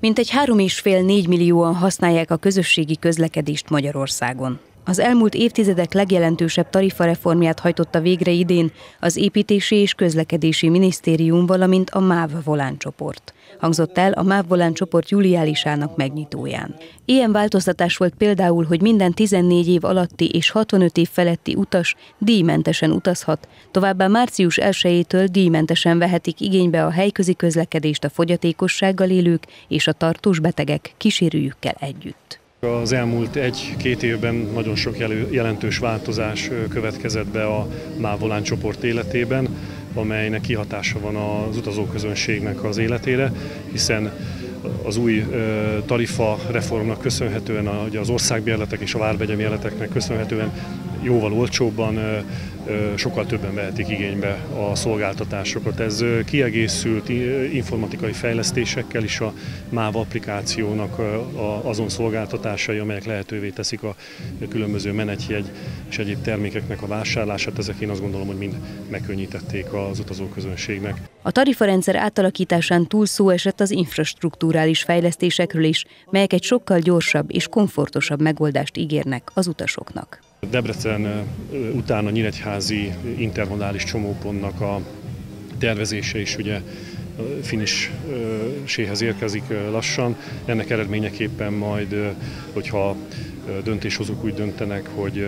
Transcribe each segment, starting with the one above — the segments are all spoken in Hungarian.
Mintegy 3,5-4 millióan használják a közösségi közlekedést Magyarországon. Az elmúlt évtizedek legjelentősebb tarifareformját hajtotta végre idén az Építési és Közlekedési Minisztérium, valamint a MÁV Volán csoport. Hangzott el a MÁV Volán csoport júliálisának megnyitóján. Ilyen változtatás volt például, hogy minden 14 év alatti és 65 év feletti utas díjmentesen utazhat, továbbá március 1-től díjmentesen vehetik igénybe a helyközi közlekedést a fogyatékossággal élők és a tartós betegek kísérőjükkel együtt. Az elmúlt egy-két évben nagyon sok jelentős változás következett be a Mávolán csoport életében, amelynek kihatása van az utazóközönségnek az életére, hiszen az új tarifa reformnak köszönhetően, az országbérletek és a várbegyemérleteknek köszönhetően jóval olcsóbban, sokkal többen vehetik igénybe a szolgáltatásokat. Ez kiegészült informatikai fejlesztésekkel is a MÁV applikációnak azon szolgáltatásai, amelyek lehetővé teszik a különböző menetjegy és egyéb termékeknek a vásárlását. Ezek én azt gondolom, hogy mind megkönnyítették az utazóközönségnek. A tarifarendszer átalakításán túl szó esett az infrastruktúrális fejlesztésekről is, melyek egy sokkal gyorsabb és komfortosabb megoldást ígérnek az utasoknak. Debrecen után a Nyíregyházi intermodális csomópontnak a tervezése is ugye finisséhez érkezik lassan. Ennek eredményeképpen majd, hogyha döntéshozók úgy döntenek, hogy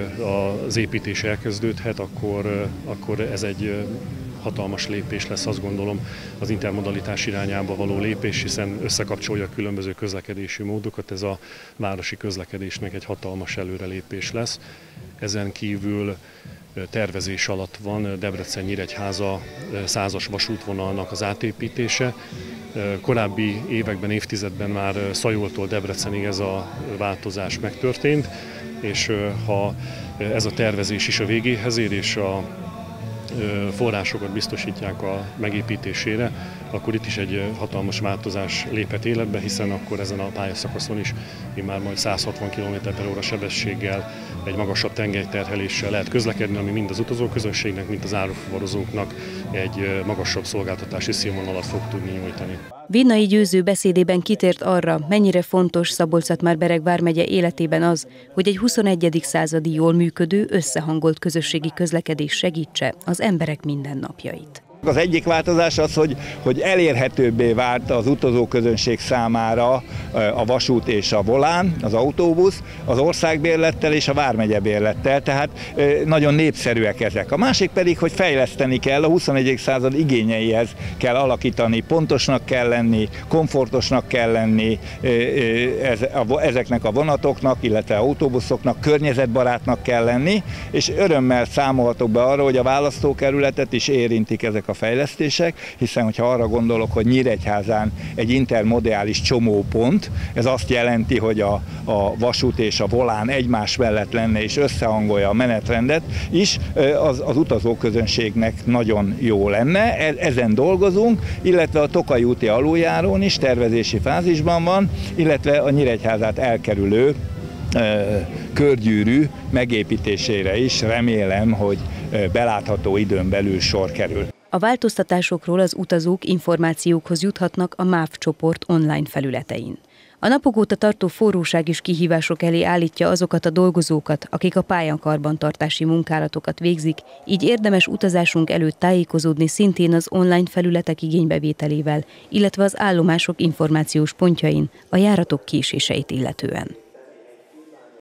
az építés elkezdődhet, akkor, akkor ez egy hatalmas lépés lesz, azt gondolom, az intermodalitás irányába való lépés, hiszen összekapcsolja a különböző közlekedési módokat, ez a városi közlekedésnek egy hatalmas előrelépés lesz. Ezen kívül tervezés alatt van Debrecen-Nyíregyháza százas vasútvonalnak az átépítése. Korábbi években, évtizedben már Szajoltól Debrecenig ez a változás megtörtént, és ha ez a tervezés is a végéhez ér, és a forrásokat biztosítják a megépítésére, akkor itt is egy hatalmas változás léphet életbe, hiszen akkor ezen a pályaszakaszon is már majd 160 km óra sebességgel, egy magasabb tengelyterheléssel lehet közlekedni, ami mind az utazóközönségnek, mind az árufuvarozóknak egy magasabb szolgáltatási színvonalat fog tudni nyújtani. Vinnai Győző beszédében kitért arra, mennyire fontos Szabolcs-Szatmár-Bereg vármegye életében az, hogy egy 21. századi jól működő, összehangolt közösségi közlekedés segítse az emberek mindennapjait. Az egyik változás az, hogy, hogy elérhetőbbé vált az utazóközönség számára a vasút és a volán, az autóbusz, az országbérlettel és a vármegyebérlettel, tehát nagyon népszerűek ezek. A másik pedig, hogy fejleszteni kell, a 21. század igényeihez kell alakítani, pontosnak kell lenni, komfortosnak kell lenni ezeknek a vonatoknak, illetve autóbuszoknak, környezetbarátnak kell lenni, és örömmel számolhatok be arra, hogy a választókerületet is érintik ezek a fejlesztések, hiszen hogyha arra gondolok, hogy Nyíregyházán egy intermodális csomópont, ez azt jelenti, hogy a, a vasút és a volán egymás mellett lenne és összehangolja a menetrendet is, az, az utazóközönségnek nagyon jó lenne. E, ezen dolgozunk, illetve a Tokai úti aluljárón is tervezési fázisban van, illetve a Nyíregyházát elkerülő körgyűrű megépítésére is remélem, hogy belátható időn belül sor kerül. A változtatásokról az utazók információkhoz juthatnak a MÁV csoport online felületein. A napok óta tartó forróság is kihívások elé állítja azokat a dolgozókat, akik a pályakarbantartási munkálatokat végzik, így érdemes utazásunk előtt tájékozódni szintén az online felületek igénybevételével, illetve az állomások információs pontjain a járatok késéseit illetően.